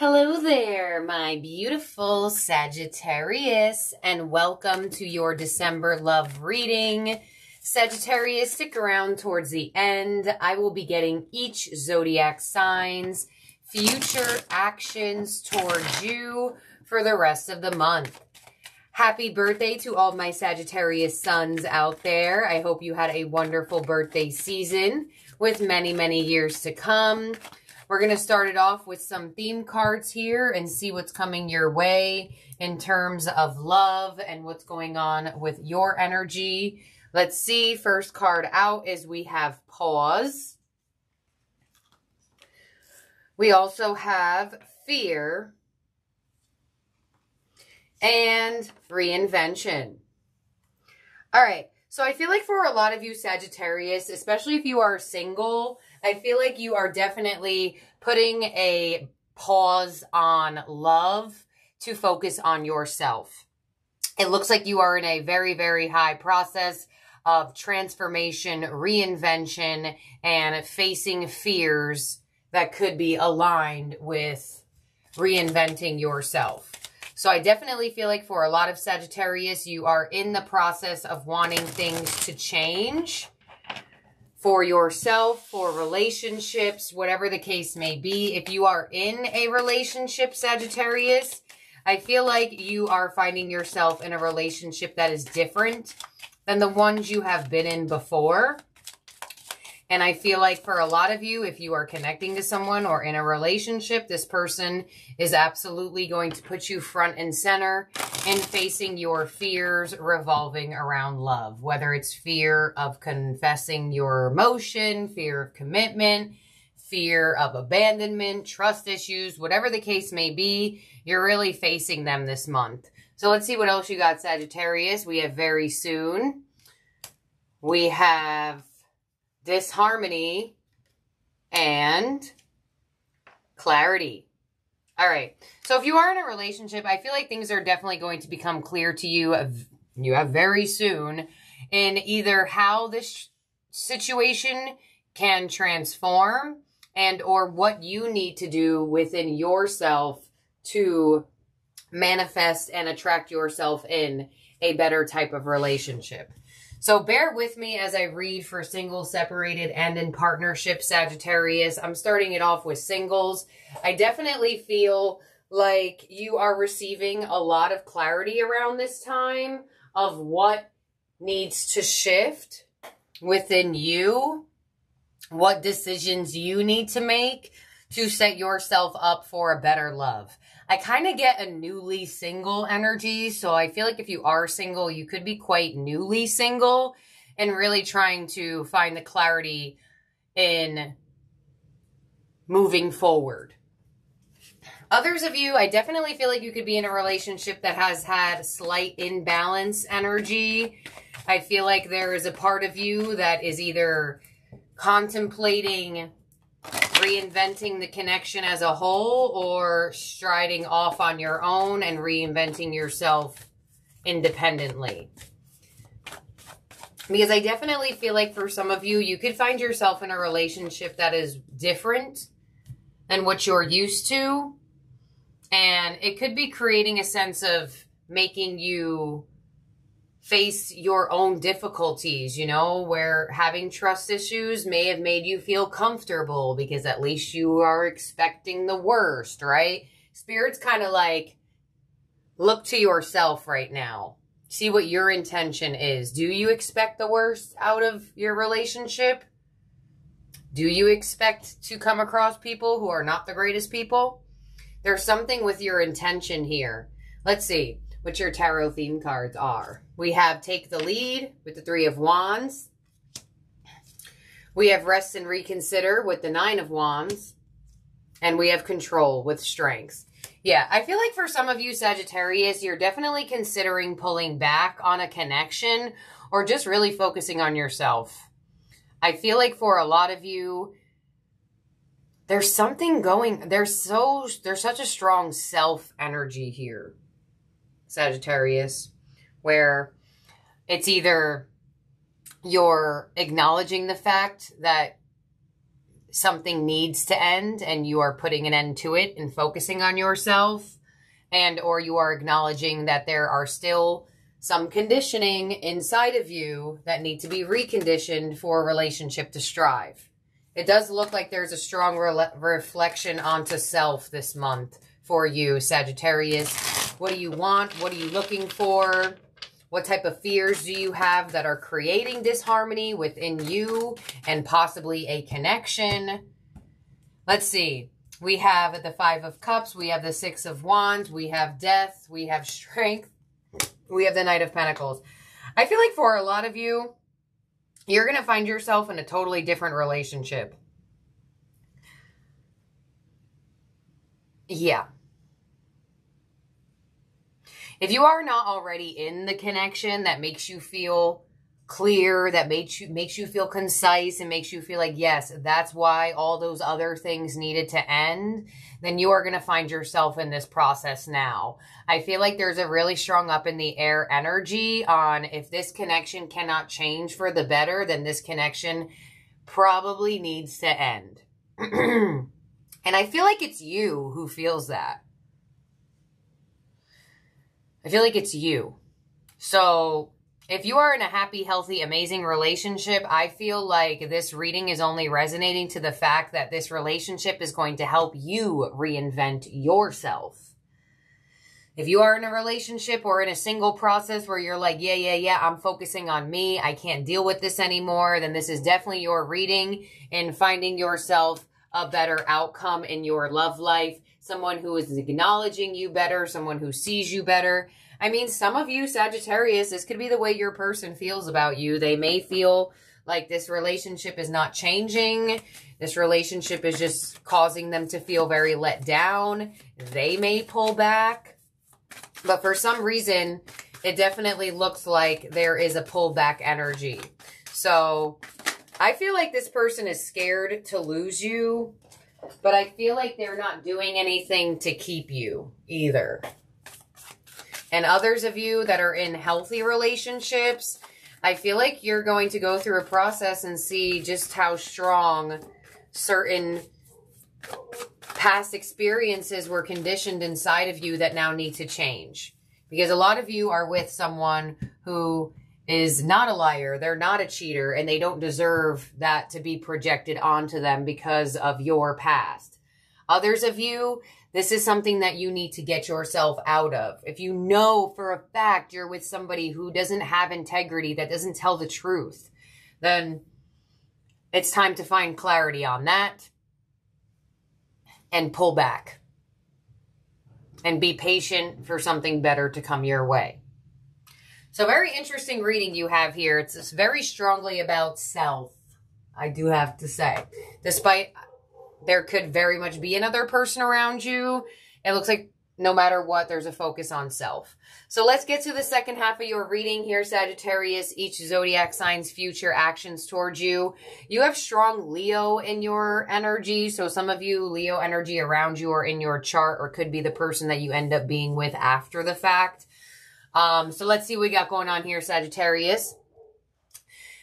Hello there, my beautiful Sagittarius, and welcome to your December love reading. Sagittarius, stick around towards the end. I will be getting each zodiac signs, future actions towards you for the rest of the month. Happy birthday to all my Sagittarius suns out there. I hope you had a wonderful birthday season with many, many years to come. We're going to start it off with some theme cards here and see what's coming your way in terms of love and what's going on with your energy. Let's see. First card out is we have pause. We also have fear and reinvention. All right. So I feel like for a lot of you Sagittarius, especially if you are single, I feel like you are definitely putting a pause on love to focus on yourself. It looks like you are in a very, very high process of transformation, reinvention, and facing fears that could be aligned with reinventing yourself. So I definitely feel like for a lot of Sagittarius, you are in the process of wanting things to change for yourself, for relationships, whatever the case may be. If you are in a relationship, Sagittarius, I feel like you are finding yourself in a relationship that is different than the ones you have been in before. And I feel like for a lot of you, if you are connecting to someone or in a relationship, this person is absolutely going to put you front and center in facing your fears revolving around love, whether it's fear of confessing your emotion, fear of commitment, fear of abandonment, trust issues, whatever the case may be, you're really facing them this month. So let's see what else you got, Sagittarius. We have very soon. We have disharmony, and clarity. All right. So if you are in a relationship, I feel like things are definitely going to become clear to you. You have very soon in either how this situation can transform and or what you need to do within yourself to manifest and attract yourself in a better type of relationship. So bear with me as I read for single, separated, and in partnership Sagittarius. I'm starting it off with singles. I definitely feel like you are receiving a lot of clarity around this time of what needs to shift within you, what decisions you need to make to set yourself up for a better love. I kind of get a newly single energy. So I feel like if you are single, you could be quite newly single and really trying to find the clarity in moving forward. Others of you, I definitely feel like you could be in a relationship that has had slight imbalance energy. I feel like there is a part of you that is either contemplating reinventing the connection as a whole or striding off on your own and reinventing yourself independently. Because I definitely feel like for some of you, you could find yourself in a relationship that is different than what you're used to. And it could be creating a sense of making you face your own difficulties, you know, where having trust issues may have made you feel comfortable because at least you are expecting the worst, right? Spirit's kind of like, look to yourself right now. See what your intention is. Do you expect the worst out of your relationship? Do you expect to come across people who are not the greatest people? There's something with your intention here. Let's see what your tarot theme cards are. We have Take the Lead with the Three of Wands. We have Rest and Reconsider with the Nine of Wands. And we have Control with Strength. Yeah, I feel like for some of you Sagittarius, you're definitely considering pulling back on a connection or just really focusing on yourself. I feel like for a lot of you, there's something going, there's so, there's such a strong self energy here. Sagittarius, where it's either you're acknowledging the fact that something needs to end and you are putting an end to it and focusing on yourself and or you are acknowledging that there are still some conditioning inside of you that need to be reconditioned for a relationship to strive. It does look like there's a strong re reflection onto self this month for you, Sagittarius. What do you want? What are you looking for? What type of fears do you have that are creating disharmony within you and possibly a connection? Let's see. We have the Five of Cups. We have the Six of Wands. We have Death. We have Strength. We have the Knight of Pentacles. I feel like for a lot of you, you're going to find yourself in a totally different relationship. Yeah. If you are not already in the connection that makes you feel clear, that makes you makes you feel concise and makes you feel like, yes, that's why all those other things needed to end, then you are going to find yourself in this process now. I feel like there's a really strong up in the air energy on if this connection cannot change for the better, then this connection probably needs to end. and I feel like it's you who feels that. I feel like it's you. So if you are in a happy, healthy, amazing relationship, I feel like this reading is only resonating to the fact that this relationship is going to help you reinvent yourself. If you are in a relationship or in a single process where you're like, yeah, yeah, yeah, I'm focusing on me, I can't deal with this anymore, then this is definitely your reading in finding yourself a better outcome in your love life someone who is acknowledging you better, someone who sees you better. I mean, some of you, Sagittarius, this could be the way your person feels about you. They may feel like this relationship is not changing. This relationship is just causing them to feel very let down. They may pull back. But for some reason, it definitely looks like there is a pullback energy. So I feel like this person is scared to lose you but I feel like they're not doing anything to keep you either. And others of you that are in healthy relationships, I feel like you're going to go through a process and see just how strong certain past experiences were conditioned inside of you that now need to change. Because a lot of you are with someone who is not a liar, they're not a cheater, and they don't deserve that to be projected onto them because of your past. Others of you, this is something that you need to get yourself out of. If you know for a fact you're with somebody who doesn't have integrity, that doesn't tell the truth, then it's time to find clarity on that and pull back and be patient for something better to come your way. So very interesting reading you have here. It's very strongly about self, I do have to say. Despite there could very much be another person around you, it looks like no matter what, there's a focus on self. So let's get to the second half of your reading here, Sagittarius, each zodiac sign's future actions towards you. You have strong Leo in your energy. So some of you, Leo energy around you or in your chart or could be the person that you end up being with after the fact. Um, so let's see what we got going on here, Sagittarius.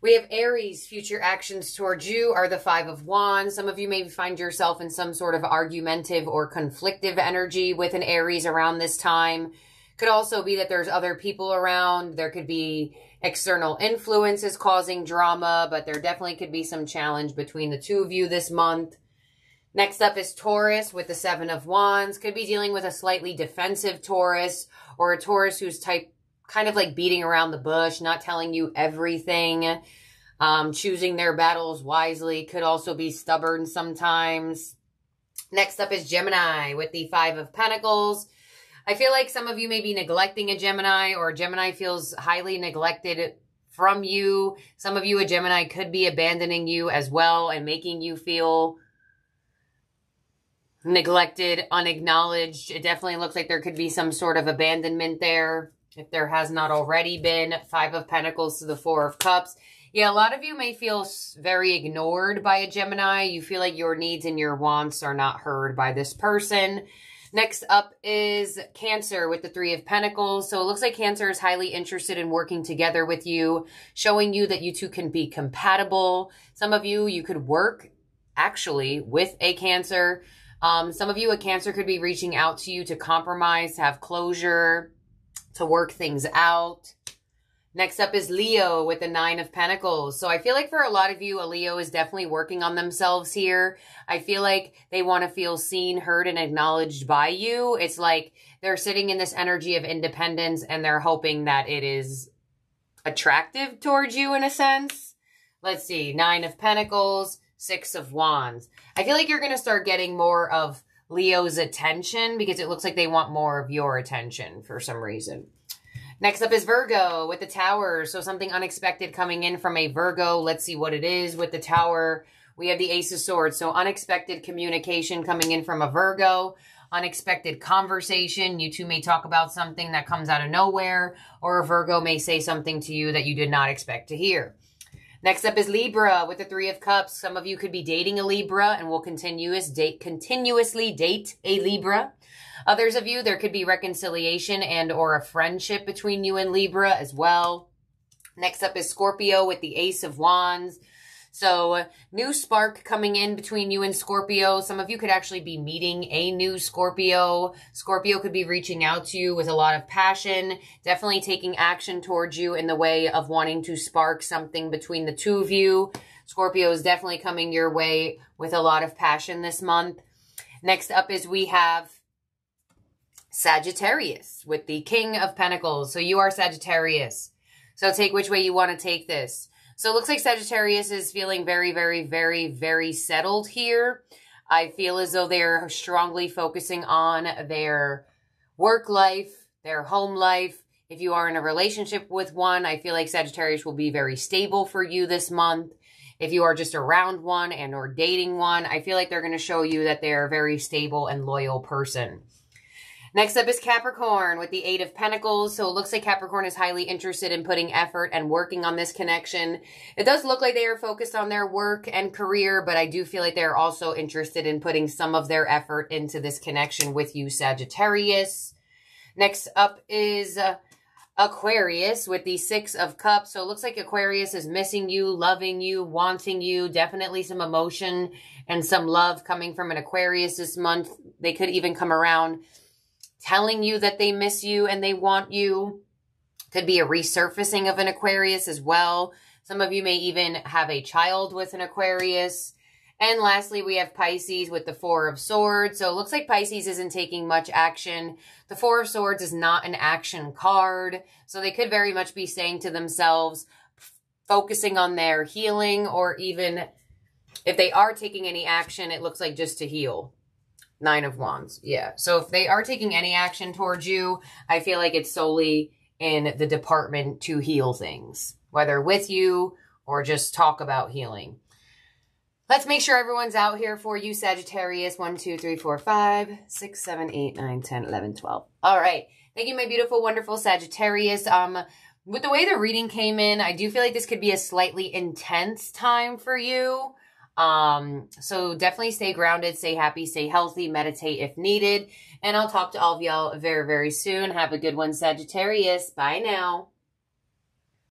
We have Aries, future actions towards you are the Five of Wands. Some of you may find yourself in some sort of argumentative or conflictive energy with an Aries around this time. Could also be that there's other people around. There could be external influences causing drama, but there definitely could be some challenge between the two of you this month. Next up is Taurus with the Seven of Wands. Could be dealing with a slightly defensive Taurus or a Taurus who's type kind of like beating around the bush, not telling you everything, um, choosing their battles wisely, could also be stubborn sometimes. Next up is Gemini with the Five of Pentacles. I feel like some of you may be neglecting a Gemini or Gemini feels highly neglected from you. Some of you, a Gemini, could be abandoning you as well and making you feel neglected, unacknowledged. It definitely looks like there could be some sort of abandonment there. If there has not already been, Five of Pentacles to the Four of Cups. Yeah, a lot of you may feel very ignored by a Gemini. You feel like your needs and your wants are not heard by this person. Next up is Cancer with the Three of Pentacles. So it looks like Cancer is highly interested in working together with you, showing you that you two can be compatible. Some of you, you could work actually, with a Cancer. Um, some of you, a Cancer could be reaching out to you to compromise, have closure, to work things out. Next up is Leo with the Nine of Pentacles. So I feel like for a lot of you, a Leo is definitely working on themselves here. I feel like they want to feel seen, heard, and acknowledged by you. It's like they're sitting in this energy of independence and they're hoping that it is attractive towards you in a sense. Let's see. Nine of Pentacles, Six of Wands. I feel like you're going to start getting more of Leo's attention because it looks like they want more of your attention for some reason. Next up is Virgo with the Tower. So something unexpected coming in from a Virgo. Let's see what it is with the Tower. We have the Ace of Swords. So unexpected communication coming in from a Virgo. Unexpected conversation. You two may talk about something that comes out of nowhere. Or a Virgo may say something to you that you did not expect to hear. Next up is Libra with the Three of Cups. Some of you could be dating a Libra and will continuous date, continuously date a Libra. Others of you, there could be reconciliation and or a friendship between you and Libra as well. Next up is Scorpio with the Ace of Wands. So new spark coming in between you and Scorpio. Some of you could actually be meeting a new Scorpio. Scorpio could be reaching out to you with a lot of passion, definitely taking action towards you in the way of wanting to spark something between the two of you. Scorpio is definitely coming your way with a lot of passion this month. Next up is we have Sagittarius with the King of Pentacles. So you are Sagittarius. So take which way you want to take this. So it looks like Sagittarius is feeling very, very, very, very settled here. I feel as though they're strongly focusing on their work life, their home life. If you are in a relationship with one, I feel like Sagittarius will be very stable for you this month. If you are just around one and or dating one, I feel like they're going to show you that they're a very stable and loyal person. Next up is Capricorn with the Eight of Pentacles. So it looks like Capricorn is highly interested in putting effort and working on this connection. It does look like they are focused on their work and career, but I do feel like they're also interested in putting some of their effort into this connection with you, Sagittarius. Next up is uh, Aquarius with the Six of Cups. So it looks like Aquarius is missing you, loving you, wanting you. Definitely some emotion and some love coming from an Aquarius this month. They could even come around telling you that they miss you and they want you. Could be a resurfacing of an Aquarius as well. Some of you may even have a child with an Aquarius. And lastly, we have Pisces with the Four of Swords. So it looks like Pisces isn't taking much action. The Four of Swords is not an action card. So they could very much be saying to themselves, focusing on their healing, or even if they are taking any action, it looks like just to heal. Nine of Wands. Yeah. So if they are taking any action towards you, I feel like it's solely in the department to heal things, whether with you or just talk about healing. Let's make sure everyone's out here for you, Sagittarius. 1, 2, 3, 4, 5, 6, 7, 8, 9, 10, 11, 12. All right. Thank you, my beautiful, wonderful Sagittarius. Um, with the way the reading came in, I do feel like this could be a slightly intense time for you. Um, so definitely stay grounded, stay happy, stay healthy, meditate if needed. And I'll talk to all of y'all very, very soon. Have a good one, Sagittarius. Bye now.